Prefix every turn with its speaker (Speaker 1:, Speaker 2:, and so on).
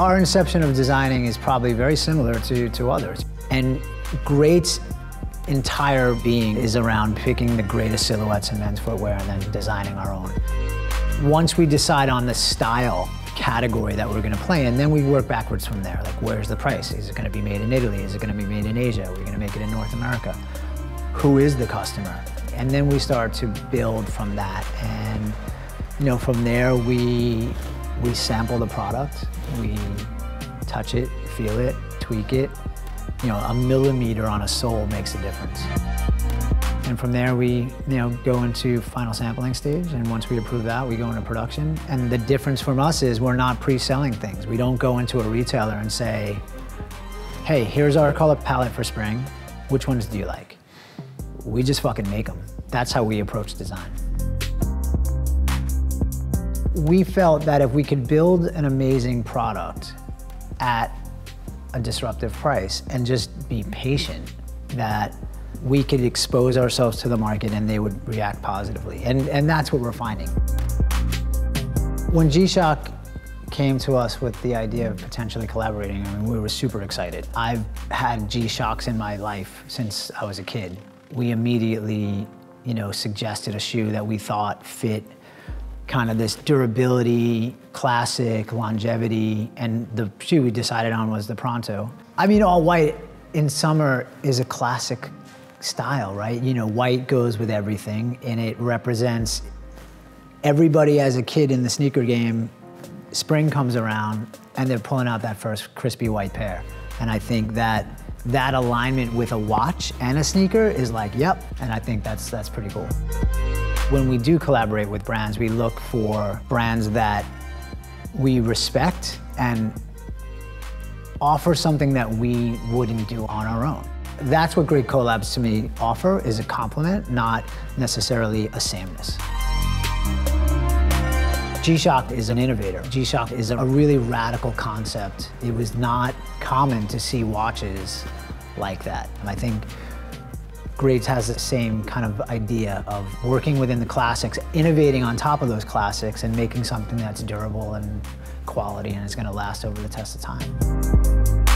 Speaker 1: Our inception of designing is probably very similar to, to others. And Greats entire being is around picking the greatest silhouettes in men's footwear and then designing our own. Once we decide on the style category that we're gonna play in, then we work backwards from there. Like, where's the price? Is it gonna be made in Italy? Is it gonna be made in Asia? Are we gonna make it in North America? Who is the customer? And then we start to build from that. And, you know, from there, we, we sample the product, we touch it, feel it, tweak it. You know, a millimeter on a sole makes a difference. And from there, we you know go into final sampling stage. And once we approve that, we go into production. And the difference from us is we're not pre-selling things. We don't go into a retailer and say, "Hey, here's our color palette for spring. Which ones do you like?" We just fucking make them. That's how we approach design. We felt that if we could build an amazing product at a disruptive price and just be patient, that we could expose ourselves to the market and they would react positively. And, and that's what we're finding. When G-Shock came to us with the idea of potentially collaborating, I mean, we were super excited. I've had G-Shocks in my life since I was a kid. We immediately, you know, suggested a shoe that we thought fit kind of this durability, classic, longevity, and the shoe we decided on was the Pronto. I mean, all white in summer is a classic style, right? You know, white goes with everything and it represents everybody as a kid in the sneaker game. Spring comes around and they're pulling out that first crispy white pair. And I think that that alignment with a watch and a sneaker is like, yep. And I think that's, that's pretty cool. When we do collaborate with brands, we look for brands that we respect and offer something that we wouldn't do on our own. That's what great collabs to me offer, is a complement, not necessarily a sameness. G-Shock is an innovator. G-Shock is a really radical concept. It was not common to see watches like that. And I think Greats has the same kind of idea of working within the classics, innovating on top of those classics, and making something that's durable and quality and is gonna last over the test of time.